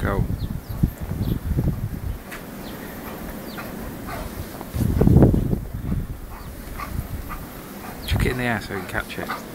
Go. Chuck it in the air so we can catch it.